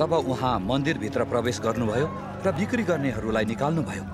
तब उहाँ मन्दिरभित्र प्रवेश गर्नुभयो र बिक्री गर्नेहरूलाई निकाल्नुभयो।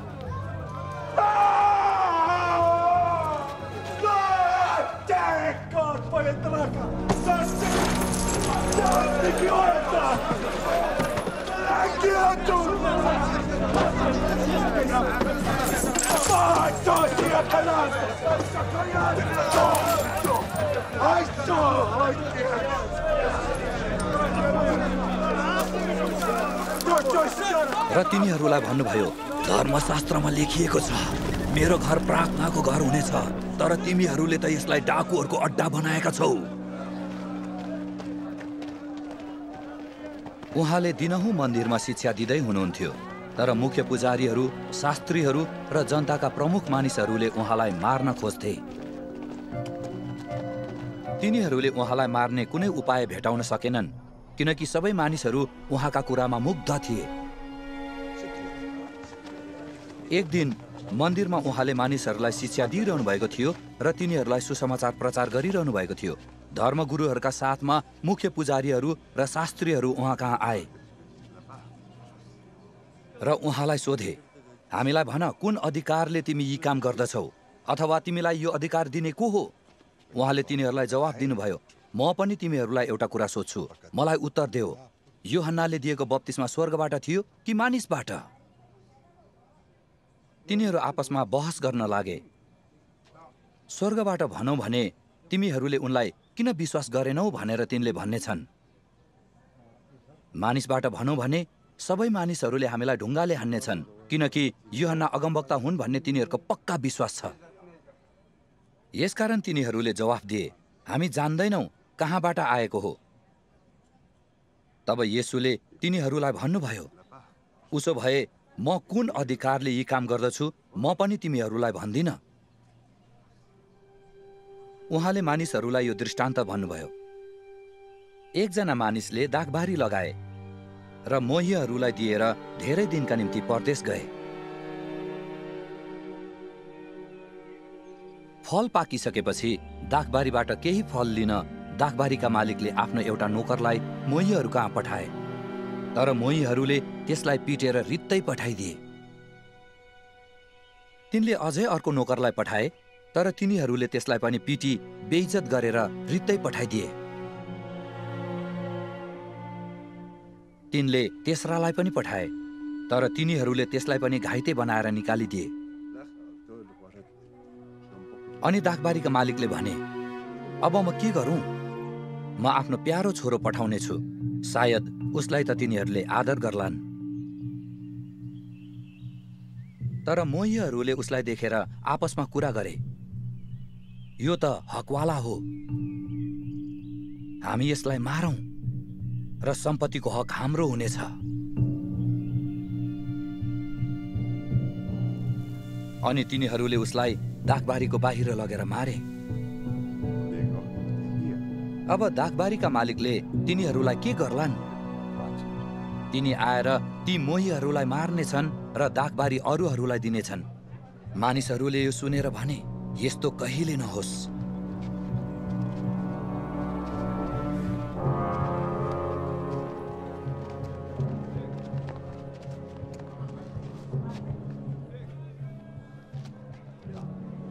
र तिनीहरूलाई भन्नुभयो धर्मशास्त्रमा लेखिएको छ मेरो घर प्रार्थनाको घर हुनेछ तर तिमीहरूले त यसलाई डाकुहरूको अड्डा बनाएका छौ। उहाँले दिनहुँ मन्दिरमा शिक्षा दिँदै हुनुहुन्थ्यो तर मुख्य पुजारीहरू शास्त्रीहरू र जनताका प्रमुख मानिसहरूले उहाँलाई मार्न खोज्थे। तिनीहरूले उहाँलाई मार्ने कुनै उपाय भेटाउन सकेनन् किनकि सबै मानिसहरू उहाँका कुरामा मुग्ध थिए। एक दिन मन्दिरमा उहाँले मानिसहरूलाई शिक्षा दिइरहनु भएको थियो र तिनीहरूलाई सुसमाचार प्रचार गरिरहनु भएको थियो। धर्मगुरुहरूका साथमा मुख्य पुजारीहरू र शास्त्रीहरू उहाँ कहाँ आए? र उहाँलाई सोधे हामीलाई भन कुन अधिकारले तिमी यी काम गर्दछौ? अथवा तिमीलाई यो अधिकार दिने को हो? उहाँले तिनीहरूलाई जवाफ दिनुभयो म पनि तिमीहरूलाई एउटा कुरा सोध्छु। मलाई उत्तर देऊ। यो हन्नाले दिएको बत्तिसमा स्वर्गबाट थियो कि मानिसबाट? तिनीहरू आपसमा बहस गर्न लागे। स्वर्गबाट भनौँ भने तिमीहरूले उनलाई किन विश्वास गरेनौ भनेर तिनले भन्नेछन्। मानिसबाट भनौँ भने सबै मानिसहरूले हामीलाई ढुङ्गाले हान्नेछन् किनकि योहन्ना अगमवक्ता हुन् भन्ने तिनीहरूको पक्का विश्वास छ। यसकारण तिनीहरूले जवाफ दिए हामी जान्दैनौ कहाँबाट आएको हो? तब येसुले तिनीहरूलाई भन्नुभयो उसो भए म कुन अधिकारले यी काम गर्दछु म पनि तिमीहरूलाई भन्दिनँ। उहाँले मानिसहरूलाई यो दृष्टान्त भन्नुभयो। एकजना मानिसले दागबारी लगाए र मोहीहरूलाई दिएर धेरै दिनका निम्ति परदेश गए। फल पाकिसकेपछि दागबारीबाट केही फल लिन दागबारीका मालिकले आफ्नो एउटा नोकरलाई मोहीहरू कहाँ पठाए तर मोहीहरूले त्यसलाई पिटेर रित्तै पठाइदिए। तिनले अझै अर्को नोकरलाई पठाए तर तिनीहरूले त्यसलाई पनि पिटी बेइज्जत गरेर रित्तै पठाइदिए। तिनले तेस्रालाई पनि पठाए तर तिनीहरूले त्यसलाई पनि घाइते बनाएर निकालिदिए। अनि दागबारीका मालिकले भने अब म के गरौँ? म आफ्नो प्यारो छोरो पठाउनेछु। सायद उसलाई त तिनीहरूले आदर गर्लान्। तर मोहीहरूले उसलाई देखेर आपसमा कुरा गरे। यो त हकवाला हो। हामी यसलाई मारौँ र सम्पत्तिको हक हाम्रो हुनेछ। अनि तिनीहरूले उसलाई दागबारीको बाहिर लगेर मारे। अब दागबारीका मालिकले तिनीहरूलाई के गर्लान्? तिनी आएर ती मोहीहरूलाई मार्नेछन् र दागबारी अरूहरूलाई दिनेछन्। मानिसहरूले यो सुनेर भने यस्तो कहिले नहोस्।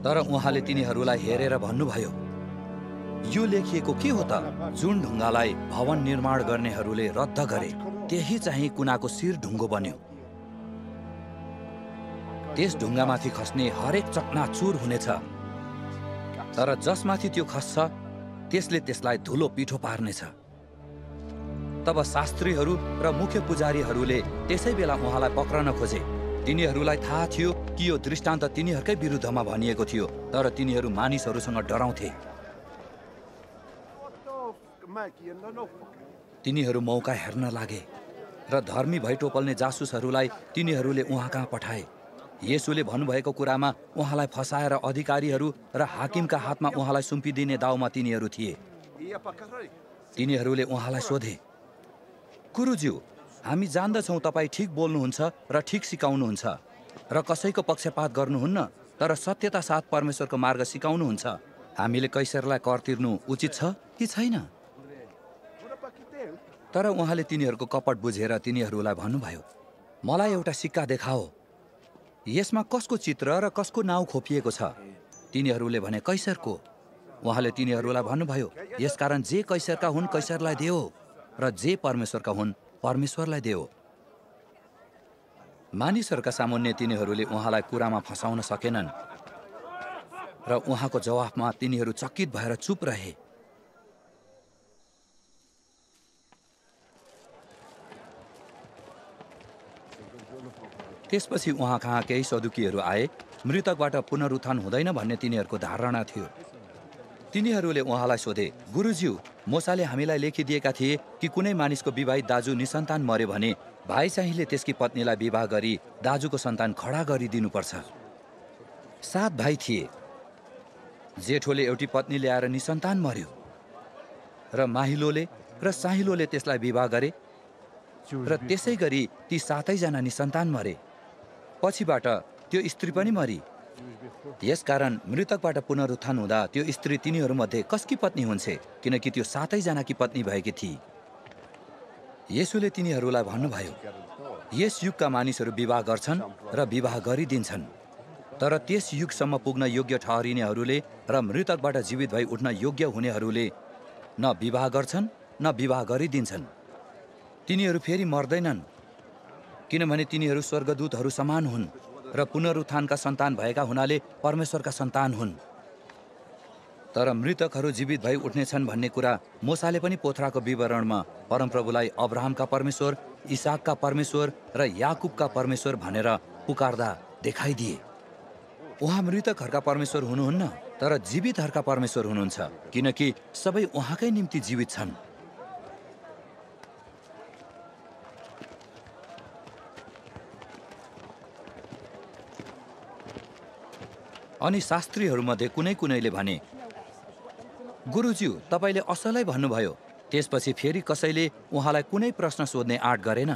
तर उहाँले तिनीहरूलाई हेरेर भन्नुभयो यो लेखिएको के हो त? जुन ढुङ्गालाई भवन निर्माण गर्नेहरूले रद्द गरे त्यही चाहिँ कुनाको शिर ढुङ्गो बन्यो। त्यस ढुङ्गामाथि खस्ने हरेक चकनाचुर हुनेछ। तर जसमाथि त्यो खस्छ त्यसले त्यसलाई धुलो पिठो पार्नेछ। तब शास्त्रीहरू र मुख्य पुजारीहरूले त्यसै बेला उहाँलाई पक्रन खोजे। तिनीहरूलाई थाहा थियो कि यो दृष्टान्त तिनीहरूकै विरुद्धमा भनिएको थियो तर तिनीहरू मानिसहरूसँग डराउँथे। तिनीहरू मौका हेर्न लागे र धर्मी भई टोपल्ने जासुसहरूलाई तिनीहरूले उहाँ कहाँ पठाए? येसुले भन्नुभएको कुरामा उहाँलाई फसाएर अधिकारीहरू र हाकिमका हातमा उहाँलाई सुम्पिदिने दाउमा तिनीहरू थिए। तिनीहरूले उहाँलाई सोधे गुरुज्यू हामी जान्दछौँ तपाईँ ठिक बोल्नुहुन्छ र ठिक सिकाउनुहुन्छ र कसैको पक्षपात गर्नुहुन्न तर सत्यता साथ परमेश्वरको मार्ग सिकाउनुहुन्छ। हामीले कैसरलाई कर तिर्नु उचित छ कि छैन? तर उहाँले तिनीहरूको कपट बुझेर तिनीहरूलाई भन्नुभयो मलाई एउटा सिक्का देखाओ। यसमा कसको चित्र र कसको नाउँ खोपिएको छ? तिनीहरूले भने कैसरको। उहाँले तिनीहरूलाई भन्नुभयो यसकारण जे कैसरका हुन् कैसरलाई देऊ र जे परमेश्वरका हुन् परमेश्वरलाई देऊ मानिसहरूका सामुन्ने तिनीहरूले उहाँलाई कुरामा फसाउन सकेनन् र उहाँको जवाफमा तिनीहरू चकित भएर चुप रहे। त्यसपछि उहाँ कहाँ केही सदुकीहरू आए मृतकबाट पुनरुत्थान हुँदैन भन्ने तिनीहरूको धारणा थियो। तिनीहरूले उहाँलाई सोधे गुरुज्यू मोसाले हामीलाई लेखिदिएका थिए कि कुनै मानिसको विवाहित दाजु निसन्तान मर्यो भने भाइ चाहिँले त्यसकी पत्नीलाई विवाह गरी दाजुको सन्तान खडा गरिदिनुपर्छ? सात भाइ थिए। जेठोले एउटी पत्नी ल्याएर निसन्तान मर्यो। र माहिलोले र साहिलोले त्यसलाई विवाह गरे र त्यसै गरी ती सातैजना निसन्तान मरे। पछिबाट त्यो स्त्री पनि मरी। यसकारण मृतकबाट पुनरुत्थान हुँदा त्यो स्त्री तिनीहरूमध्ये कसकी पत्नी हुन्छे किनकि त्यो सातैजनाकी पत्नी भएकी थिए यसुले तिनीहरूलाई भन्नुभयो यस युगका मानिसहरू विवाह गर्छन् र विवाह गरिदिन्छन्। तर त्यस युगसम्म पुग्न योग्य ठहरिनेहरूले र मृतकबाट जीवित भई उठ्न योग्य हुनेहरूले न विवाह गर्छन् न विवाह गरिदिन्छन्। तिनीहरू फेरि मर्दैनन्। किनभने तिनीहरू स्वर्गदूतहरू समान हुन् र पुनरुत्थानका सन्तान भएका हुनाले परमेश्वरका सन्तान हुन्। तर मृतकहरू जीवित भई उठ्नेछन् भन्ने कुरा मोसाले पनि पोथराको विवरणमा परमप्रभुलाई अब्राहमका परमेश्वर इसाकका परमेश्वर र याकुबका परमेश्वर भनेर पुकार्दा देखाइदिए। उहाँ मृतकहरूका परमेश्वर हुनुहुन्न तर जीवितहरूका परमेश्वर हुनुहुन्छ किनकि सबै उहाँकै निम्ति जीवित छन्। अनि शास्त्रीहरूमध्ये कुनै कुनैले भने गुरुज्यू तपाईँले असलै भन्नुभयो त्यसपछि फेरि कसैले उहाँलाई कुनै प्रश्न सोध्ने आँट गरेन?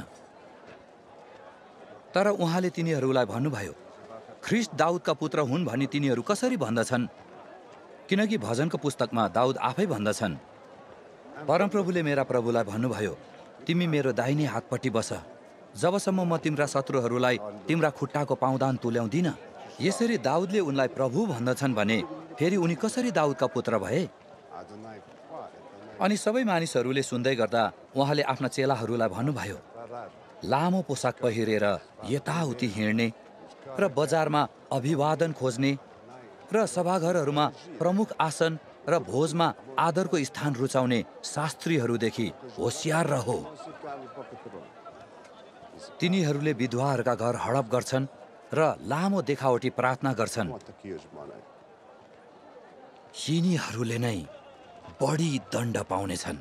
तर उहाँले तिनीहरूलाई भन्नुभयो ख्रिस्ट दाउदका पुत्र हुन् भनी तिनीहरू कसरी भन्दछन्? किनकि भजनको पुस्तकमा दाउद आफै भन्दछन्। परमप्रभुले मेरा प्रभुलाई भन्नुभयो तिमी मेरो दाहिने हातपट्टि बस। जबसम्म म तिम्रा शत्रुहरूलाई तिम्रा खुट्टाको पाउँदान तुल्याउँदिन यसरी दाउदले उनलाई प्रभु भन्दछन् भने फेरि उनी कसरी दाउदका पुत्र भए? अनि सबै मानिसहरूले सुन्दै गर्दा उहाँले आफ्ना चेलाहरूलाई भन्नुभयो लामो पोसाक पहिरेर यताउति हिँड्ने र बजारमा अभिवादन खोज्ने र सभाघरहरूमा प्रमुख आसन र भोजमा आदरको स्थान रुचाउने शास्त्रीहरूदेखि होसियार रहो। तिनीहरूले विधवाहरूका घर हडप गर्छन् र लामो देखावटी प्रार्थना गर्छन्। यिनीहरूले नै बढी दण्ड पाउनेछन्।